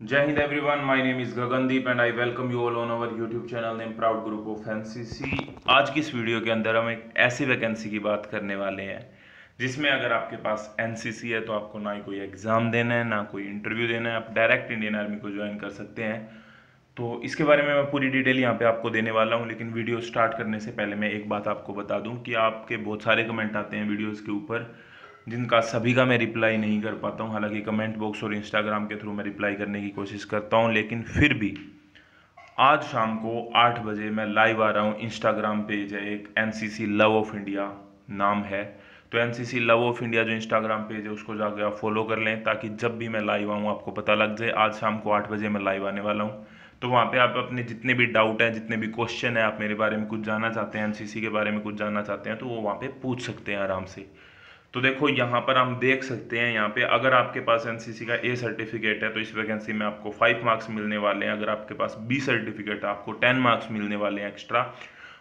Jai Hind everyone, my name is Gagandeep and I welcome you all on our YouTube channel named Proud Group of NCC. आज की इस video के अंदर हम एक ऐसी वैकेंसी की बात करने वाले हैं जिसमें अगर आपके पास एनसीसी है तो आपको ना ही कोई एग्ज़ाम देना है ना कोई इंटरव्यू देना है। आप डायरेक्ट इंडियन आर्मी को ज्वाइन कर सकते हैं। तो इसके बारे में मैं पूरी डिटेल यहाँ पे आपको देने वाला हूँ लेकिन वीडियो स्टार्ट करने से पहले मैं एक बात आपको बता दूँ कि आपके बहुत सारे कमेंट आते हैं वीडियोज़ के ऊपर। जिनका सभी का मैं रिप्लाई नहीं कर पाता हूँ। हालाँकि कमेंट बॉक्स और इंस्टाग्राम के थ्रू मैं रिप्लाई करने की कोशिश करता हूँ, लेकिन फिर भी आज शाम को आठ बजे मैं लाइव आ रहा हूँ इंस्टाग्राम पेज है एक एनसीसी लव ऑफ़ इंडिया नाम है। तो एनसीसी लव ऑफ़ इंडिया जो इंस्टाग्राम पेज है, उसको जाकर आप फॉलो कर लें ताकि जब भी मैं लाइव आऊँ, आपको पता लग जाए, आज शाम को आठ बजे मैं लाइव आने वाला हूँ। तो वहाँ पे आप अपने जितने भी डाउट हैं, जितने भी क्वेश्चन हैं, आप मेरे बारे में कुछ जानना चाहते हैं एनसीसी के बारे में कुछ जानना चाहते हैं तो वो वहाँ पे पूछ सकते हैं आराम से। तो देखो, यहाँ पर हम देख सकते हैं, यहाँ पे अगर आपके पास एनसीसी का ए सर्टिफिकेट है तो इस वैकेंसी में आपको फाइव मार्क्स मिलने वाले हैं। अगर आपके पास बी सर्टिफिकेट है, आपको टेन मार्क्स मिलने वाले हैं एक्स्ट्रा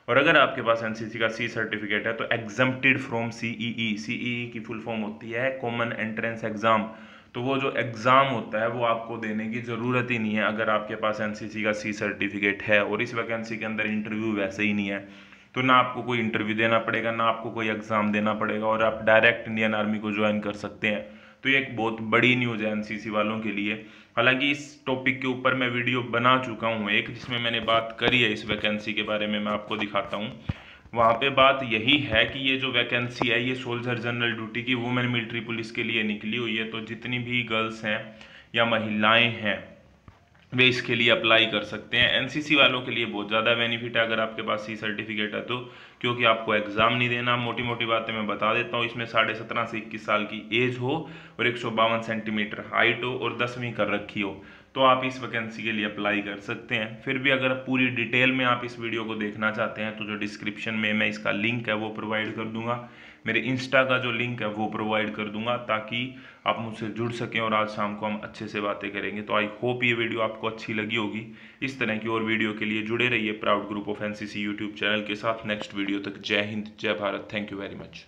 और अगर आपके पास एनसीसी का सी सर्टिफिकेट है तो एग्जाम्प्टेड फ्रॉम सीईई सीईई की फुल फॉर्म होती है कॉमन एंट्रेंस एग्ज़ाम तो वो जो एग्ज़ाम होता है, वो आपको देने की ज़रूरत ही नहीं है। अगर आपके पास एनसीसी का सी सर्टिफिकेट है और इस वैकेंसी के अंदर इंटरव्यू वैसे ही नहीं है। तो ना आपको कोई इंटरव्यू देना पड़ेगा, ना आपको कोई एग्ज़ाम देना पड़ेगा और आप डायरेक्ट इंडियन आर्मी को ज्वाइन कर सकते हैं। तो ये एक बहुत बड़ी न्यूज़ है एनसीसी वालों के लिए। हालाँकि इस टॉपिक के ऊपर मैं वीडियो बना चुका हूँ एक, जिसमें मैंने बात करी है इस वैकेंसी के बारे में मैं आपको दिखाता हूँ। वहाँ पे बात यही है कि ये जो वैकेंसी है, ये सोल्जर जनरल ड्यूटी की वुमेन मिलिट्री पुलिस के लिए निकली हुई है। तो जितनी भी गर्ल्स हैं या महिलाएँ हैं वे इसके लिए अप्लाई कर सकते हैं। एनसीसी वालों के लिए बहुत ज़्यादा बेनिफिट है अगर आपके पास सी सर्टिफिकेट है तो क्योंकि आपको एग्ज़ाम नहीं देना। मोटी मोटी बातें मैं बता देता हूँ। इसमें साढ़े सत्रह से इक्कीस साल की एज हो और एक सौ बावन सेंटीमीटर हाइट हो और दसवीं कर रखी हो। तो आप इस वैकेंसी के लिए अप्लाई कर सकते हैं। फिर भी अगर पूरी डिटेल में आप इस वीडियो को देखना चाहते हैं तो जो डिस्क्रिप्शन में मैं इसका लिंक है, वो प्रोवाइड कर दूँगा। मेरे इंस्टा का जो लिंक है, वो प्रोवाइड कर दूँगा, ताकि आप मुझसे जुड़ सकें और आज शाम को हम अच्छे से बातें करेंगे। तो आई होप ये वीडियो आपको अच्छी लगी होगी। इस तरह की और वीडियो के लिए जुड़े रहिए proud group of NCC YouTube channel के साथ। नेक्स्ट वीडियो तक जय हिंद, जय Bharat. Thank you very much